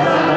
감사합니다.